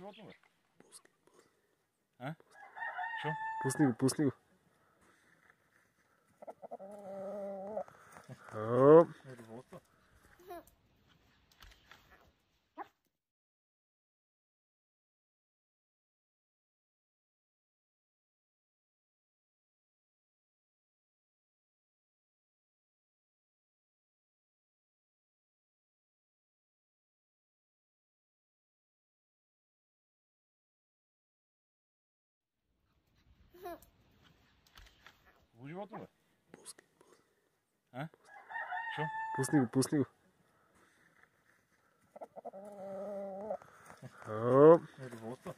Животно бе? А? Що? Пусни пусни Вливатура? Пуск. А? Що? Пуснив, пуснив. Оп. Рвота.